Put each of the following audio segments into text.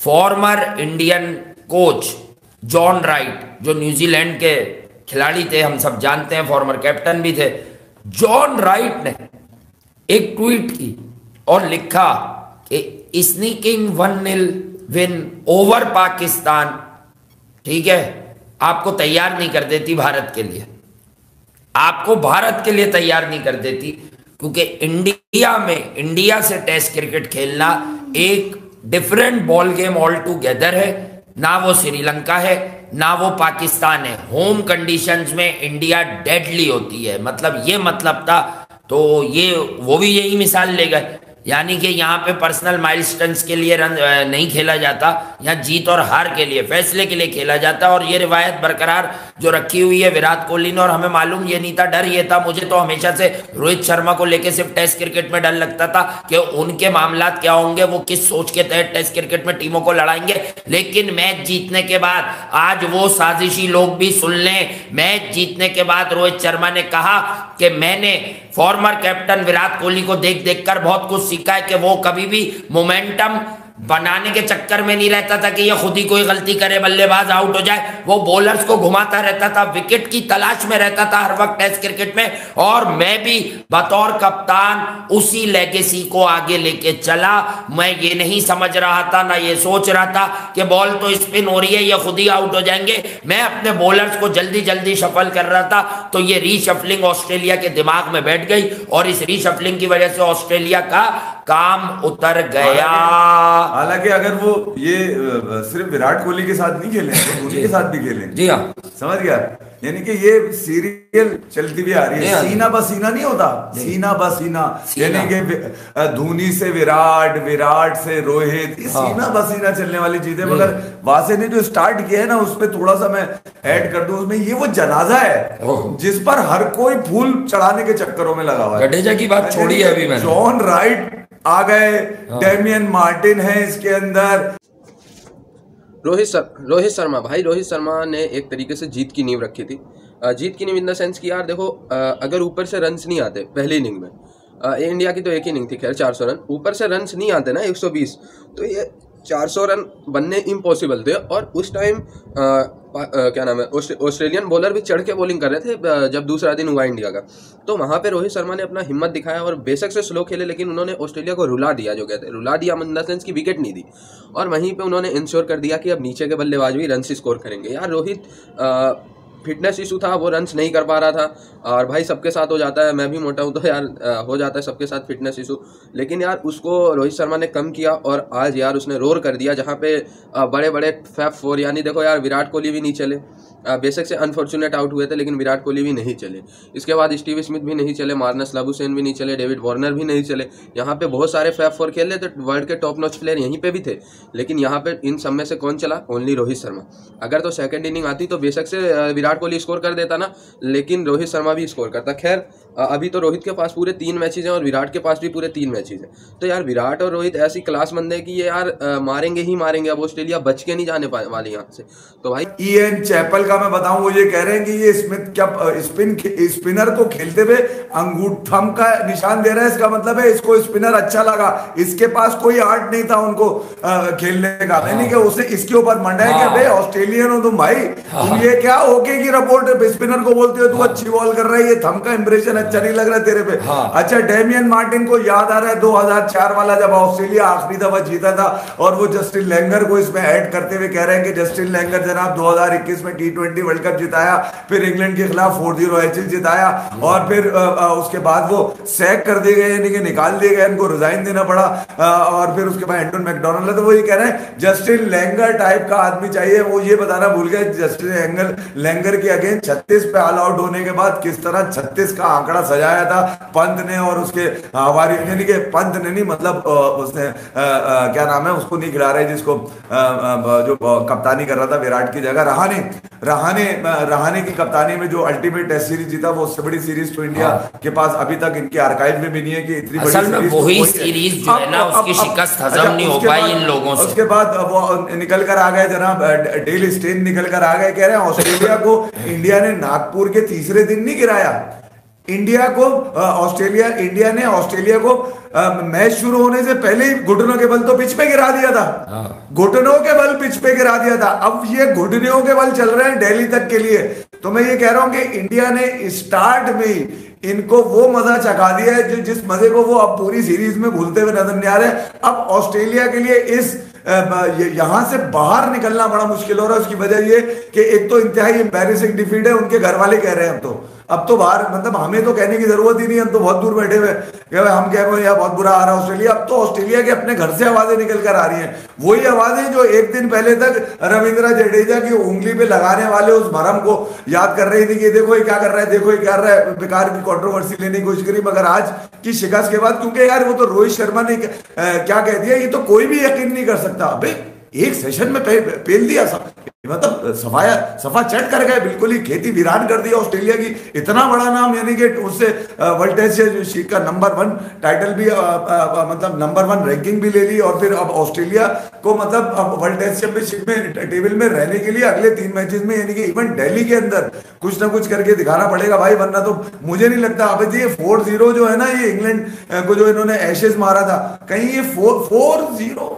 Former Indian coach John Wright जो New Zealand के खिलाड़ी थे, हम सब जानते हैं फॉर्मर कैप्टन भी थे। जॉन राइट ने एक ट्वीट की और लिखा कि sneaking one nil win over Pakistan ठीक है, आपको तैयार नहीं कर देती भारत के लिए। आपको भारत के लिए तैयार नहीं कर देती, क्योंकि इंडिया में इंडिया से टेस्ट क्रिकेट खेलना एक different ball game all together है, ना वो श्रीलंका है, ना वो पाकिस्तान है। होम कंडीशंस में इंडिया डेडली होती है। मतलब ये मतलब था तो ये, वो भी यही मिसाल ले गए। यानी कि यहाँ पे पर्सनल माइलस्टोन्स के लिए रन नहीं खेला जाता। यहाँ जीत और हार के लिए, फैसले के लिए खेला जाता और ये रिवायत बरकरार जो रखी हुई है विराट कोहली ने और हमें मालूम ये नहीं था, डर ये था, मुझे तो हमेशा से रोहित शर्मा को लेके सिर्फ़ टेस्ट क्रिकेट में डर लगता था कि उनके मामला क्या होंगे, वो किस सोच के तहत टेस्ट क्रिकेट में टीमों को लड़ाएँगे। लेकिन मैच जीतने के बाद, आज वो साजिशी लोग भी सुन लें। मैच जीतने के बाद रोहित शर्मा ने कहा कि मैंने फॉर्मर कैप्टन विराट कोहली को देख देख कर बहुत कुछ सीखा है कि वो कभी भी मोमेंटम बनाने के चक्कर में नहीं रहता था कि ये खुद ही कोई गलती करे, बल्लेबाज आउट हो जाए। वो बॉलर्स को घुमाता रहता था विकेट की तलाश में रहता था हर वक्त टेस्ट क्रिकेट में। और मैं भी बतौर कप्तान उसी लेगेसी को आगे लेके चला। मैं ये नहीं समझ रहा था, ना ये सोच रहा था कि बॉल तो स्पिन हो रही है, ये खुद ही आउट हो जाएँगे। मैं अपने बॉलर्स को जल्दी जल्दी शफल कर रहा था तो ये रीशफलिंग ऑस्ट्रेलिया के दिमाग में बैठ गई। और इस रीशफलिंग की वजह से ऑस्ट्रेलिया का काम उतर गया। हालाँकि अगर वो ये सिर्फ़ विराट कोहली के साथ नहीं खेले तो धोनी के साथ भी खेले। जी हाँ। समझ गया? यानी कि ये सीरियल चलती भी आ रही है। हाँ। सीना बसीना नहीं होता? सीना बसीना यानी कि धोनी से विराट विराट से रोहित हाँ। सीना बसीना चलने वाली चीज़ें। मगर वासे ने जो स्टार्ट किया है ना उसमें थोड़ा सा मैं ऐड कर दू उसमें ये वो जनाजा है जिस पर हर कोई फूल चढ़ाने के चक्करों में लगा हुआ है। की बात छोड़ी है अभी जॉन राइट आ गए। डेमियन हाँ। मार्टिन है इसके अंदर। रोहित सर रोहित शर्मा भाई रोहित शर्मा ने एक तरीके से जीत की नींव रखी थी। जीत की नींव इन द सेंस कि यार देखो अगर ऊपर से रन्स नहीं आते पहली इनिंग में इंडिया की तो एक ही इनिंग थी खैर 400 रन। ऊपर से रन्स नहीं आते ना 120 तो ये 400 रन बनने इम्पॉसिबल थे और उस टाइम क्या नाम है ऑस्ट्रेलियन बॉलर भी चढ़ के बॉलिंग कर रहे थे जब दूसरा दिन हुआ इंडिया का। तो वहाँ पे रोहित शर्मा ने अपना हिम्मत दिखाया और बेशक से स्लो खेले, लेकिन उन्होंने ऑस्ट्रेलिया को रुला दिया, जो कहते हैं, रुला दिया इन द सेंस की विकेट नहीं दी। और वहीं पर उन्होंने इंश्योर कर दिया कि अब नीचे के बल्लेबाज भी रन स्कोर करेंगे। यार रोहित फिटनेस इशू था, वो रन्स नहीं कर पा रहा था। और भाई सबके साथ हो जाता है, मैं भी मोटा हूँ तो यार हो जाता है सबके साथ फिटनेस इशू लेकिन यार, उसको रोहित शर्मा ने कम किया और आज यार उसने रोर कर दिया, जहाँ पे बड़े बड़े फैफ फोर यानी देखो यार, विराट कोहली भी नहीं चले। बेशक से अनफॉर्चुनेट आउट हुए थे, लेकिन विराट कोहली भी नहीं चले। इसके बाद स्टीव स्मिथ भी नहीं चले, मार्नस लाबूसेन भी नहीं चले, डेविड वार्नर भी नहीं चले। यहाँ पे बहुत सारे फैफ फोर खेल रहे थे वर्ल्ड के टॉप नॉच प्लेयर यहीं पे भी थे। लेकिन यहाँ पे इन सब में से कौन चला? ओनली रोहित शर्मा। अगर तो सेकेंड इनिंग आती तो बेशक से विराट कोहली स्कोर कर देता ना लेकिन रोहित शर्मा भी स्कोर करता। खैर अभी तो रोहित के पास पूरे तीन मैचेज हैं और विराट के पास भी पूरे तीन मैचेज हैं तो यार विराट और रोहित ऐसी क्लास बंदे है कि ये यार आ, मारेंगे ही मारेंगे अब ऑस्ट्रेलिया बच के नहीं जाने वाली यहाँ से तो भाई ई एन चैपल का मैं बताऊँ वो ये कह रहे हैं कि ये स्मिथ क्या स्पिन स्पिनर को खेलते हुए अंगूठम का निशान दे रहा है इसका मतलब है इसको स्पिनर अच्छा लगा इसके पास कोई आर्ट नहीं था उनको खेलने का हाँ। नहीं कि उसने इसके ऊपर मंडाया कि हाँ। भाई ऑस्ट्रेलियन हो तुम भाई हाँ। तुम ये क्या ओके की रिपोर्ट स्पिनर को बोलते हो तू हाँ। अच्छी बॉल कर रहा है ये थम का इंप्रेशन अच्छा नहीं लग रहा तेरे पे हाँ। अच्छा डेमियन मार्टिन को याद आ रहा है 2004 वाला जब ऑस्ट्रेलिया आखिरी दफ़ा जीता था और वो जस्टिन लैंगर को इसमें ऐड करते हुए कह रहे हैं कि जस्टिन लैंगर जनाब 2021 में टी ट्वेंटी वर्ल्ड कप जिताया फिर इंग्लैंड के खिलाफ फोर ज़ीरो जिताया और फिर उसके बाद वो सैक कर दिए गए यानी कि निकाल दिए गए इनको रिजाइन देना पड़ा और फिर उसके बाद एंटोन मैकडोनल्ड तो वो ये कह रहे हैं जस्टिन लैंगर टाइप का आदमी चाहिए वो ये बताना भूल गए जस्टिन लैंगर लैंगर के अगेंस्ट छत्तीस पे ऑल आउट होने के बाद किस तरह छत्तीस का आंकड़ा सजाया था पंत ने और उसके हमारी यानी कि पंत ने नहीं मतलब उसने क्या नाम है उसको नहीं खिला रहे जिसको जो कप्तानी कर रहा था विराट की जगह। रहाने रहाने रहाने की कप्तानी में जो अल्टीमेट टेस्ट सीरीज़ जीता वो उससे बड़ी सीरीज़ तो इंडिया हाँ। के पास अभी तक इनके आर्काइव में भी नहीं है कि इतनी बड़ी सीरीज़ वही सीरीज़ जो है ना उसकी शिकस्त हजम अच्छा, नहीं हो पाई इन लोगों से। उसके बाद वो निकल कर आ गए जनाब डेल स्टेन निकल कर आ गए कह रहे हैं ऑस्ट्रेलिया को इंडिया ने नागपुर के तीसरे दिन नहीं गिराया। इंडिया को ऑस्ट्रेलिया इंडिया ने ऑस्ट्रेलिया को मैच शुरू होने से पहले ही घुटनों के बल तो पिच पे गिरा दिया था। घुटनों के बल पिच पे गिरा दिया था। अब ये घुटनों के बल चल रहे हैं दिल्ली तक के लिए। तो मैं ये कह रहा हूँ कि इंडिया ने स्टार्ट में ही इनको वो मज़ा चखा दिया है जो जिस मज़े को वो अब पूरी सीरीज़ में भूलते हुए नज़र नहीं आ रहे। अब ऑस्ट्रेलिया के लिए इस यहाँ से बाहर निकलना बड़ा मुश्किल हो रहा है। उसकी वजह ये कि एक तो इंतहाई एम्बेरसिंग डिफीट है उनके घर वाले कह रहे हैं अब तो। अब तो बाहर मतलब हमें तो कहने की ज़रूरत ही नहीं हम तो बहुत दूर बैठे हुए हम कह रहे हैं यार बहुत बुरा आ रहा है ऑस्ट्रेलिया। अब तो ऑस्ट्रेलिया के अपने घर से आवाज़ें निकल कर आ रही हैं। वही आवाज़ें जो एक दिन पहले तक रविंद्र जडेजा की उंगली पे लगाने वाले उस भरम को याद कर रही थी कि देखो ये क्या कर रहा है देखो ये क्या कर रहा है बेकार की कॉन्ट्रोवर्सी लेने की कोशिश करी मगर आज की शिकस्त के बाद क्योंकि यार वो तो रोहित शर्मा ने क्या कह दिया ये तो कोई भी यकीन नहीं कर सकता। अबे एक सेशन में पे, पेल दिया सब। मतलब सफाया सफ़ा चट कर गए बिल्कुल ही खेती वीरान कर दी ऑस्ट्रेलिया की। इतना बड़ा नाम यानी कि उससे वर्ल्ड टेस्ट से का नंबर वन टाइटल भी मतलब नंबर वन रैंकिंग भी ले ली और फिर अब ऑस्ट्रेलिया को मतलब अब वर्ल्ड टेस्ट चैंपियनशिप में टेबल में रहने के लिए अगले तीन मैचेस में यानी कि इवन दिल्ली के अंदर कुछ ना कुछ करके दिखाना पड़ेगा भाई वरना तो मुझे नहीं लगता। अब ये फोर ज़ीरो जो है ना ये इंग्लैंड को जो इन्होंने एशेज मारा था कहीं ये फोर फोर ज़ीरो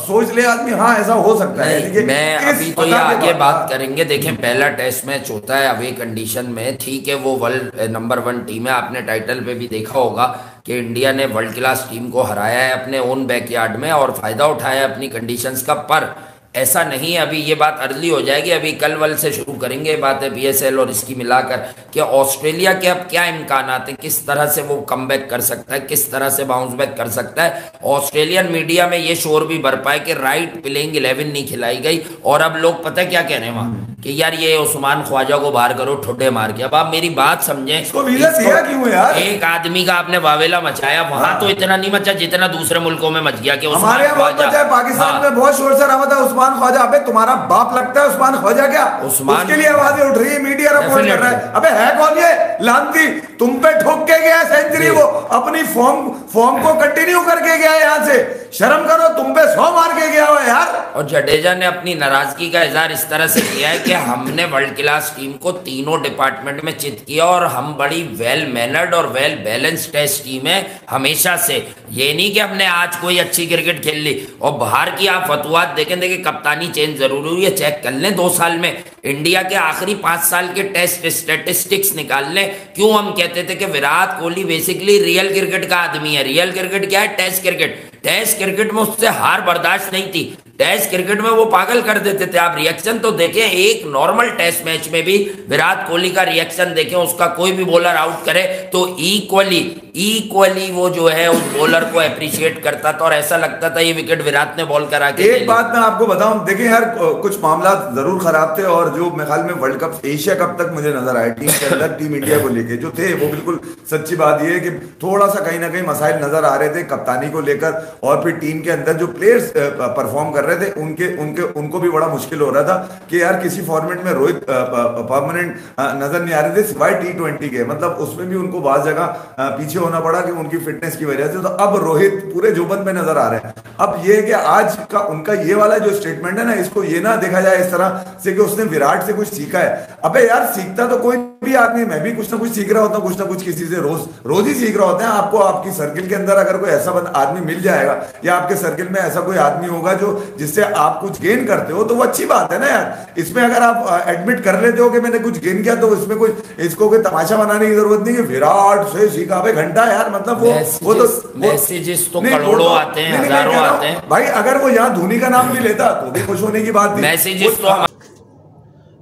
सोच ले आदमी हाँ ऐसा हो सकता है। मैं अभी तो ये आगे बात करेंगे देखें पहला टेस्ट मैच होता है अवे कंडीशन में ठीक है वो वर्ल्ड नंबर वन टीम है आपने टाइटल पे भी देखा होगा कि इंडिया ने वर्ल्ड क्लास टीम को हराया है अपने ओन बैकयार्ड में और फ़ायदा उठाया है अपनी कंडीशंस का पर ऐसा नहीं है अभी ये बात अर्ली हो जाएगी अभी कल वल से शुरू करेंगे बात है पीएसएल और इसकी मिलाकर कि ऑस्ट्रेलिया के अब क्या इम्कान हैं किस तरह से वो कम कर सकता है किस तरह से बाउंस बैक कर सकता है। ऑस्ट्रेलियन मीडिया में ये शोर भी भर पाए कि राइट प्लेइंग इलेवन नहीं खिलाई गई और अब लोग पता है क्या कह रहे हैं वहाँ? कि यार ये उस्मान ख्वाजा को बाहर करो ठुड्डे मार के। अब आप मेरी बात समझें इसको वीज़ा दिया क्यों यार? एक आदमी का आपने वावेला मचाया वहाँ तो इतना नहीं मचा जितना दूसरे मुल्कों में मच गया कि उस्मान हमारे पाकिस्तान हाँ। में बहुत शोर शराबा था उस्मान ख्वाजा अबे तुम्हारा बाप लगता है उस्मान ख्वाजा क्या? उस्मान- उसके लिए आवाज़ें उठ रही है मीडिया रिपोर्ट कर रहा है. अबे है कौन ये? लांती तुम पे ठोक के गया सेंचुरी वो। अपनी फॉर्म फॉर्म को कंटिन्यू करके गया यहाँ से। शर्म करो, तुम पे सौ मार के गया हो यार। और जडेजा ने अपनी नाराज़गी का इजहार इस तरह से किया है कि हमने वर्ल्ड क्लास टीम को तीनों डिपार्टमेंट में चित किया और हम बड़ी वेल मैनर्ड और वेल बैलेंस टेस्ट टीम है हमेशा से। ये नहीं कि हमने आज कोई अच्छी क्रिकेट खेल ली। और बाहर की आप फतुआत देखें देखिए कप्तानी चेंज ज़रूरी हुई है, चेक कर लें दो साल में। इंडिया के आखिरी पाँच साल के टेस्ट स्टेटिस्टिक्स निकाल लें। क्यों हम कहते थे कि Virat Kohli basically real cricket का आदमी है। रियल क्रिकेट क्या है? टेस्ट क्रिकेट टेस्ट क्रिकेट में उससे हार बर्दाश्त नहीं थी। टेस्ट क्रिकेट में वो पागल कर देते थे। आप रिएक्शन तो देखें एक नॉर्मल टेस्ट मैच में भी विराट कोहली का रिएक्शन देखें उसका कोई भी बॉलर आउट करे तो इक्वली इक्वली वो जो है उस बॉलर को अप्रिशिएट करता था और ऐसा लगता था ये विकेट विराट ने बॉल करा के एक बात मैं आपको बताऊँ देखिए यार कुछ मामला ज़रूर खराब थे और जो मेरे ख्याल में वर्ल्ड कप एशिया कप तक मुझे नज़र आए टीम के अंदर टीम इंडिया को लेके जो थे वो बिल्कुल सच्ची बात ये है कि थोड़ा सा कहीं ना कहीं मसाइल नज़र आ रहे थे कप्तानी को लेकर और फिर टीम के अंदर जो प्लेयर्स परफॉर्म कर रहे थे, उनके उनके, उनको भी बड़ा मुश्किल हो रहा था कि यार किसी फॉर्मेट में रोहित परमानेंट नज़र नहीं आ रहे थे, सिवाय टी ट्वेंटी के। मतलब उसमें भी उनको बात जगह पीछे होना पड़ा कि उनकी फिटनेस की वजह से। तो अब रोहित पूरे जोबन में नज़र आ रहे हैं। अब ये है कि आज का, उनका ये वाला जो स्टेटमेंट है ना, इसको ये ना देखा जाए इस तरह से कि उसने विराट से कुछ सीखा है। अबे यार, सीखता तो कोई भी आदमी मैं भी कुछ ना कुछ सीख रहा होता हूँ कुछ ना कुछ किसी से रोज रोज ही सीख रहा होता है। आपको आपकी सर्किल के अंदर अगर कोई ऐसा आदमी मिल जाएगा या आपके सर्किल में ऐसा कोई आदमी होगा जो जिससे आप कुछ गेन करते हो तो वो अच्छी बात है ना यार। इसमें अगर आप एडमिट कर लेते हो कि मैंने कुछ गेन किया तो इसमें कोई इसको कोई तमाशा बनाने की ज़रूरत नहीं है। विराट से सीखा भाई घंटा यार मतलब वो वो तो messages तो करोड़ों आते हैं, नहीं, नहीं, हज़ारों आते हैं। भाई अगर वो यहाँ धोनी का नाम भी लेता तो भी खुश होने की बात थी मैसेजेस तो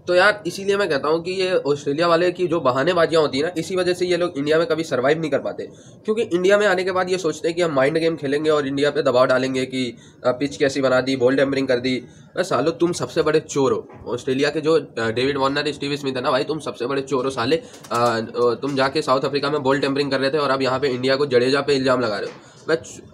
तो यार, इसीलिए मैं कहता हूँ कि ये ऑस्ट्रेलिया वाले की जो बहानेबाजियाँ होती है ना, इसी वजह से ये लोग इंडिया में कभी सर्वाइव नहीं कर पाते। क्योंकि इंडिया में आने के बाद ये सोचते हैं कि हम माइंड गेम खेलेंगे और इंडिया पे दबाव डालेंगे कि पिच कैसी बना दी बॉल टेम्परिंग कर दी। अरे सालो, तुम सबसे बड़े चोर हो। ऑस्ट्रेलिया के जो डेविड वार्नर स्टीव स्मिथ है ना भाई, तुम सबसे बड़े चोर हो साले। तुम जाके साउथ अफ्रीका में बॉल टेम्परिंग कर रहे थे और अब यहाँ पे इंडिया को जडेजा पे इल्ज़ाम लगा रहे हो।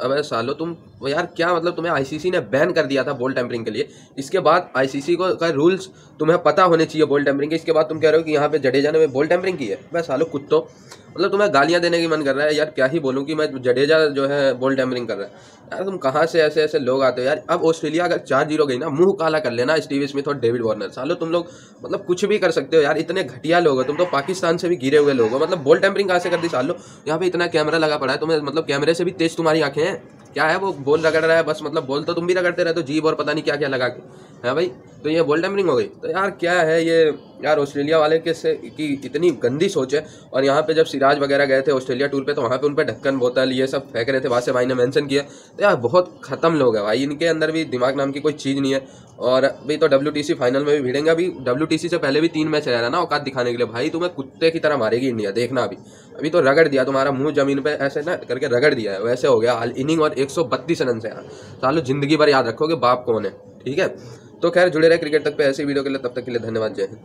अबे सालो, तुम वो यार क्या मतलब तुम्हें आईसीसी ने बैन कर दिया था बॉल टेम्परिंग के लिए? इसके बाद आईसीसी को, का रूल्स तुम्हें पता होने चाहिए बॉल टेम्परिंग के। इसके बाद तुम कह रहे हो कि यहाँ पे जडेजा ने बॉल टेम्परिंग की है। मैं सालो कुत्तो। मतलब तुम्हें गालियाँ देने की मन कर रहा है। यार क्या ही बोलूँ कि मैं जडेजा जो है बॉल टेम्परिंग कर रहा है। यार तुम कहाँ से ऐसे ऐसे लोग आते हो यार? अब ऑस्ट्रेलिया अगर चार ज़ीरो गई ना, मुँह काला कर लेना स्टीव स्मिथ और डेविड वार्नर। सालो तुम लोग मतलब कुछ भी कर सकते हो यार। इतने घटिया लोग हो। तुम तो पाकिस्तान से भी गिरे हुए लोग हो। मतलब बॉल टेम्परिंग कहाँ से कर दी सालो? यहाँ पे इतना कैमरा लगा पड़ा है। तुम्हें मतलब कैमरे से भी तेज तुम्हारी आँखें हैं। क्या है वो? बोल रगड़ रहा है, बस मतलब बोल तो तुम भी रगड़ते रहते हो जीभ और पता नहीं क्या क्या लगा के। है भाई? तो ये बॉल टेम्परिंग हो गई। तो यार क्या है ये? यार ऑस्ट्रेलिया वाले के से की इतनी गंदी सोच है और यहाँ पे जब सिराज वगैरह गए थे ऑस्ट्रेलिया टूर पे तो वहाँ पे उन पर ढक्कन, बोतल, ये सब फेंक रहे थे, वहाँ से भाई ने मेंशन किया। तो यार बहुत खत्म लोग हैं भाई। इनके अंदर भी दिमाग नाम की कोई चीज़ नहीं है। और अभी तो डब्ल्यूटीसी फाइनल में भी भिड़ेंगे। अभी डब्ल्यू से पहले भी तीन मैच रह रहा ना औकात दिखाने के लिए। भाई तुम्हें कुत्ते की तरह मारेगी इंडिया, देखना अभी। अभी तो रगड़ दिया तुम्हारा मुँह ज़मीन पे, ऐसे ना करके रगड़ दिया है। वैसे हो गया इनिंग और 132 रन से यार। सालो ज़िंदगी भर याद रखोगे बाप कौन है, ठीक है? तो खैर जुड़े रहे क्रिकेट तक पे ऐसी वीडियो के लिए, तब तक के लिए धन्यवाद, जय हिंद।